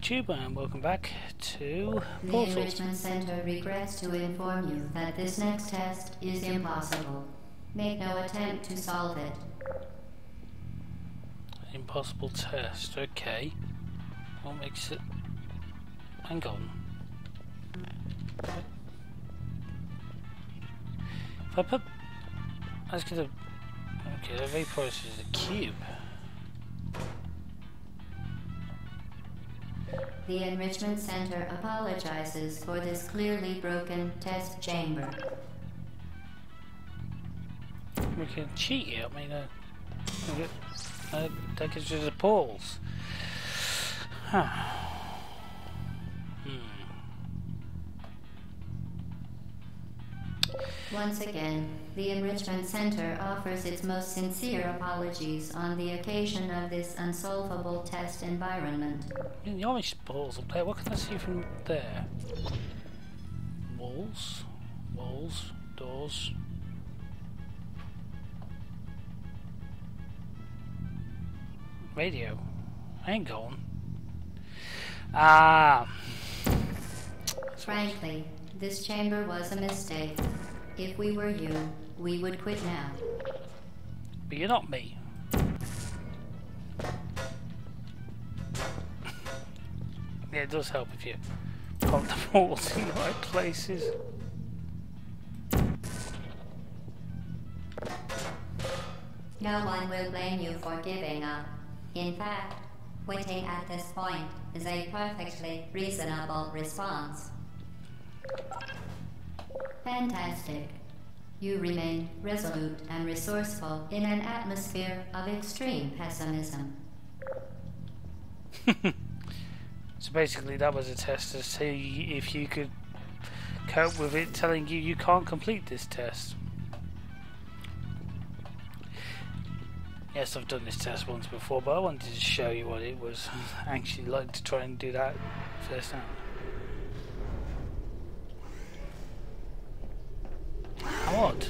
YouTube and welcome back to Portal. The. Enrichment Center regrets to inform you that this next test is impossible. Make no attempt to solve it. Impossible test, okay. What makes it... Hang on. If I put... I was gonna... Okay, the vaporizer is a cube. The Enrichment Center apologizes for this clearly broken test chamber. We can cheat it, I mean, uh... Uh, take us to the portals. Huh. Hmm. Once again, the Enrichment Center offers its most sincere apologies on the occasion of this unsolvable test environment. I mean, the up there. What can I see from there? Walls, walls, doors. Radio. Hang on. Ah. Frankly, this chamber was a mistake. If we were you, we would quit now. But you're not me. yeah, it does help if you pop the balls in the right places. No one will blame you for giving up. In fact, quitting at this point is a perfectly reasonable response. Fantastic. You remain resolute and resourceful in an atmosphere of extreme pessimism. So basically, that was a test to see if you could cope with it telling you you can't complete this test. Yes, I've done this test once before, but I wanted to show you what it was actually like to try and do that first time. How odd.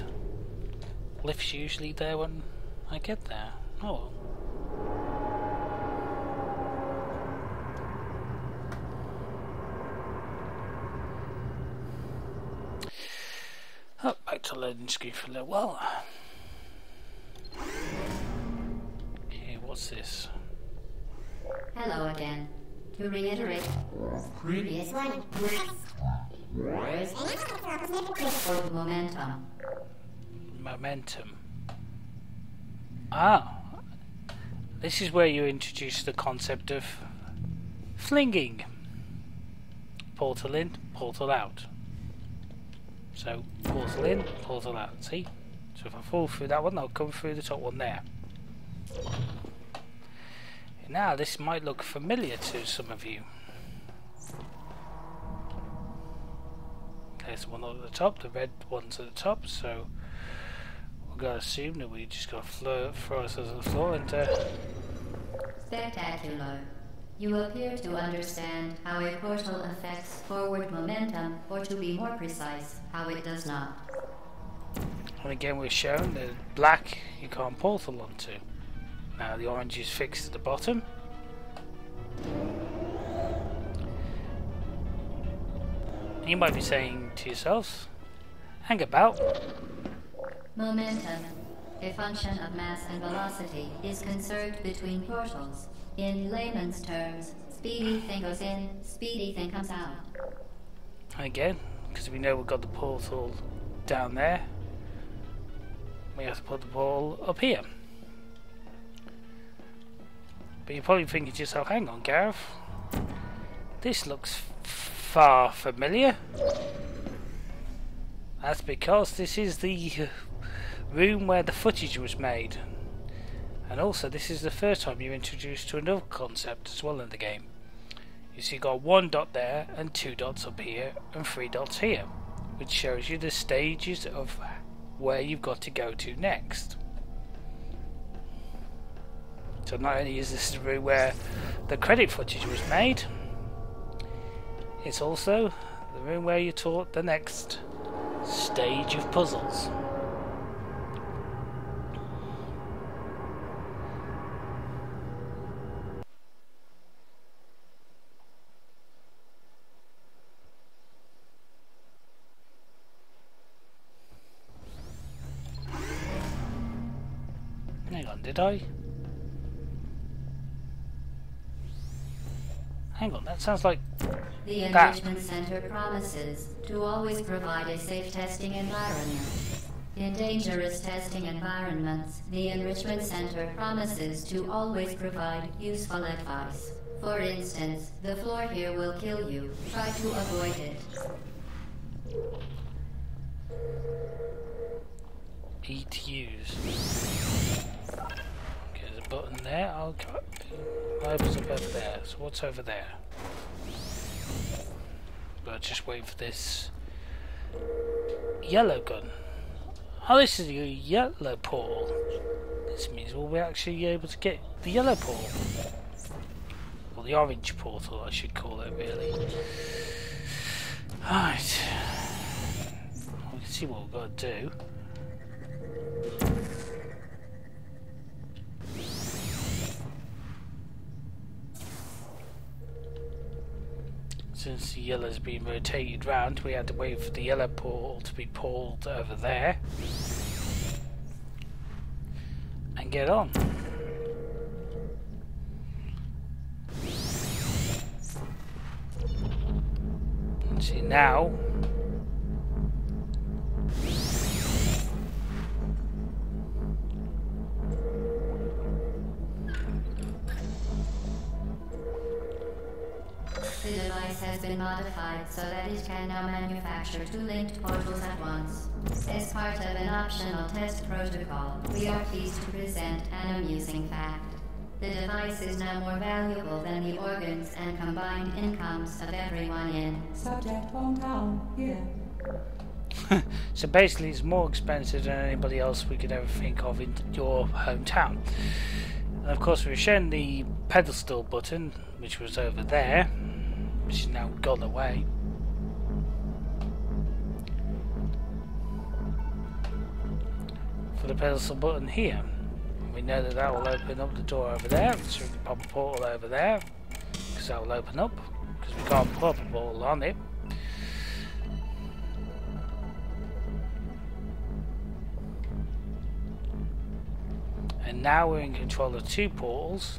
Lift's usually there when I get there. Oh. Oh, back to screen for a little while. Okay, what's this? Hello again. To reiterate, previous one. For momentum. Momentum. Ah, this is where you introduce the concept of flinging. Portal in, portal out. So, portal in, portal out. See? So if I fall through that one, I'll come through the top one there. Now, this might look familiar to some of you. There's one at the top, the red one's at the top, so to assume that we just got to throw, ourselves on the floor and uh, Spectacular. You appear to understand how a portal affects forward momentum, or to be more precise, how it does not. And again, we're shown the black you can't portal onto. Now the orange is fixed at the bottom. You might be saying to yourselves, hang about. Momentum, a function of mass and velocity, is conserved between portals. In layman's terms, speedy thing goes in, speedy thing comes out. Again, because we know we've got the portal down there, we have to put the ball up here. But you're probably thinking to yourself, hang on, Gareth, this looks far familiar. That's because this is the room where the footage was made. And also, this is the first time you're introduced to another concept as well in the game. You see, you've got one dot there, and two dots up here, and three dots here, which shows you the stages of where you've got to go to next. So not only is this the room where the credit footage was made, it's also the room where you're taught the next stage of puzzles. Did I? Hang on, that sounds like The That. Enrichment Center promises to always provide a safe testing environment. In dangerous testing environments, the Enrichment Center promises to always provide useful advice. For instance, the floor here will kill you. Try to avoid it. eat use. Button there. I'll go. Opens up over there. So what's over there? But just wait for this yellow gun. Oh, this is a yellow portal. This means we'll be actually able to get the yellow portal. Or the orange portal, I should call it, really. Alright. We can see what we've got to do. Since the yellow's been rotated round, we had to wait for the yellow portal to be pulled over there. And get on. See now modified so that it can now manufacture two linked portals at once. As part of an optional test protocol, we are pleased to present an amusing fact. The device is now more valuable than the organs and combined incomes of everyone in. Subject hometown here. So basically, it's more expensive than anybody else we could ever think of in your hometown. And of course, we were shown the pedestal button, which was over there, which is now gone away. For the pedestal button here, we know that that will open up the door over there, so we can pop portal over there, because that will open up, because we can't pop a portal on it. And now we're in control of two portals.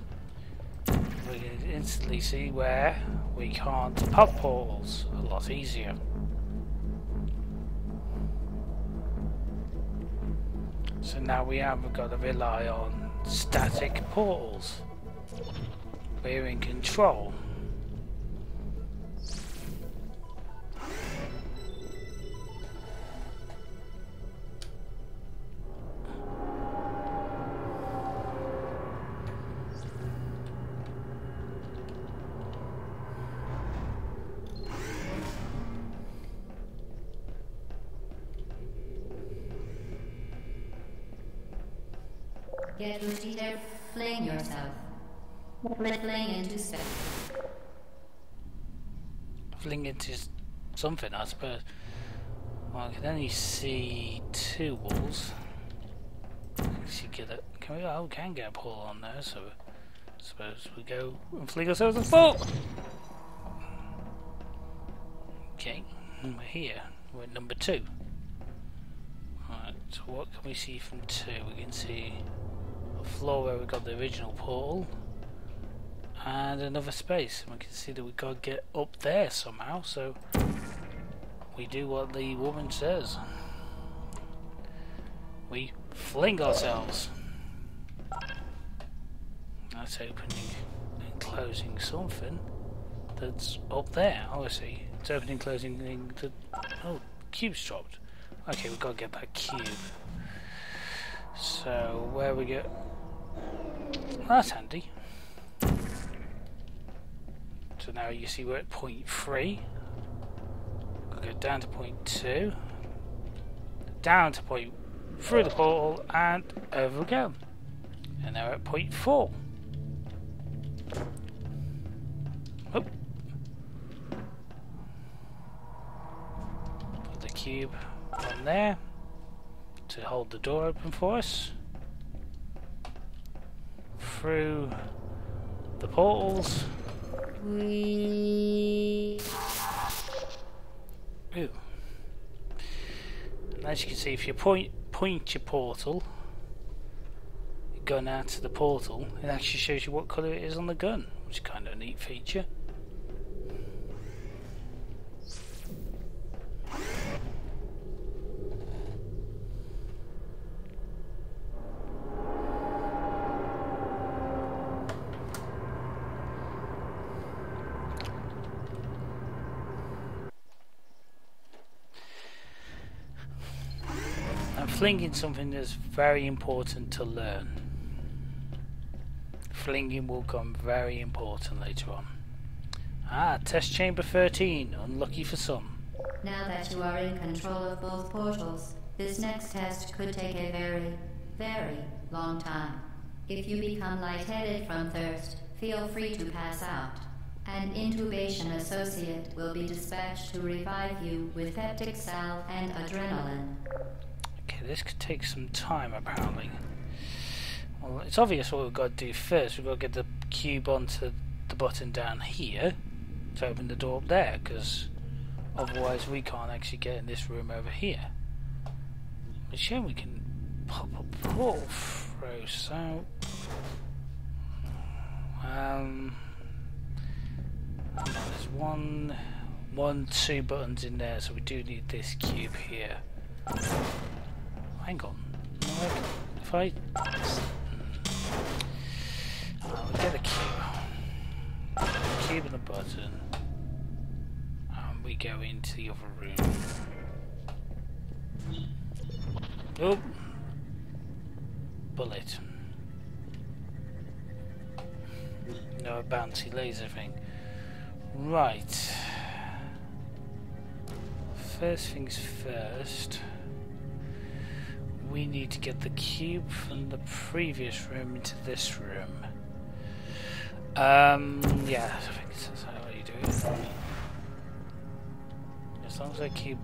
We can instantly see where we can't pop portals a lot easier. So now we haven't got to rely on static portals. We're in control. Get ready to fling yourself. Fling into space. Fling into something, I suppose. Well, I can only see two walls. Let's get it. Can we? Oh, can get a portal on there, so I suppose we go and fling ourselves a foot. Okay, we're here. We're at number two. Alright, so what can we see from two? We can see a floor where we got the original portal and another space. And we can see that we got to get up there somehow, so we do what the woman says. We fling ourselves. That's opening and closing something that's up there. Oh, I see. It's opening, closing. that- Oh, cube's dropped. Okay, we've got to get that cube. So, where we go? That's handy. So now you see we're at point three. Go down to point two. Down to point through the portal and over again. And now we're at point four. Put the cube on there to hold the door open for us. Through the portals. Ooh. And as you can see, if you point point your portal, gun out to the portal, it actually shows you what colour it is on the gun, which is kind of a neat feature. Flinging something that's very important to learn. Flinging will come very important later on. Ah, test chamber 13, unlucky for some. Now that you are in control of both portals, this next test could take a very, very long time. If you become lightheaded from thirst, feel free to pass out. An intubation associate will be dispatched to revive you with peptic salve and adrenaline. Okay, this could take some time apparently. Well, it's obvious what we've got to do first. We've got to get the cube onto the button down here to open the door up there, because otherwise we can't actually get in this room over here. But sure we can pop a portal through, so... Um... There's one, one, two buttons in there, so we do need this cube here Oh, hang on. If I... Oh, get a cube. Cube and a button. And we go into the other room. Oh! Bullet. No a bouncy laser thing. Right. First things first we need to get the cube from the previous room into this room. Um, yeah, I think that's how you do it. As long as I keep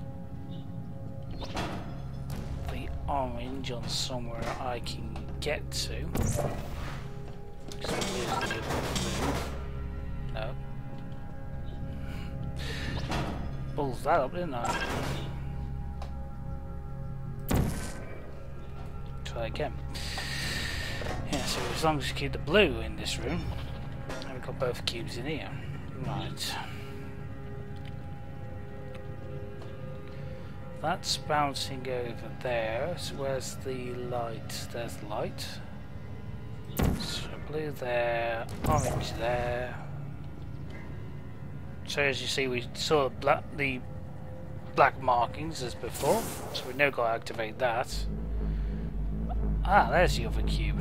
the orange on somewhere I can get to. No. Pulls that up, didn't I? Again. Yeah, so as long as you keep the blue in this room, and we've got both cubes in here. Right. That's bouncing over there, so where's the light? There's the light. So blue there, orange there. So as you see, we saw black, the black markings as before, so we've now got to activate that. Ah, there's the other cube.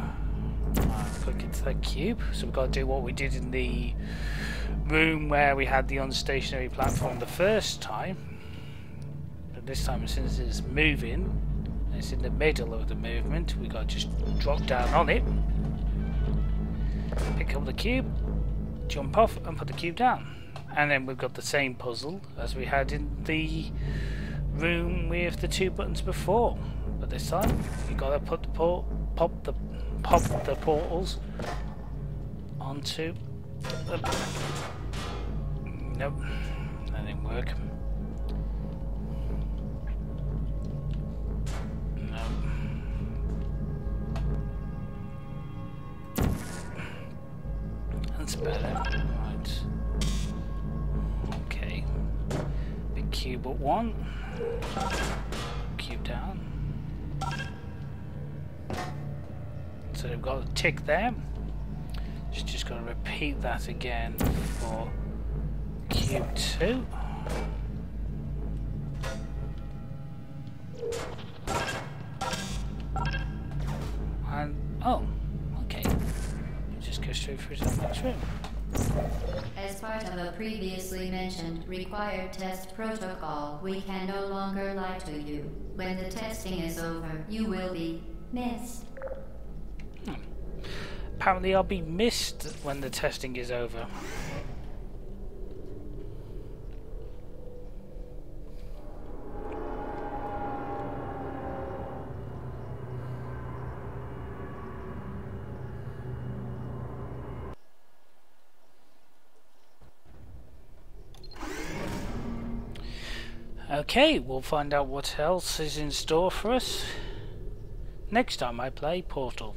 Right, click into that cube. So we've got to do what we did in the room where we had the unstationary platform the first time. But this time, since it's moving, it's in the middle of the movement, we got to just drop down on it, pick up the cube, jump off, and put the cube down. And then we've got the same puzzle as we had in the room with the two buttons before. But this time, you gotta put the port, pop the, pop the portals onto the. back. Nope, that didn't work. That's better. Right. Okay. Big cube at one. Cube down. Got a tick there. Just, just going to repeat that again for Q2. And, oh, okay. Just go straight through to the next room. As part of a previously mentioned required test protocol, we can no longer lie to you. When the testing is over, you will be missed. Apparently I'll be missed when the testing is over. Okay, we'll find out what else is in store for us next time I play Portal.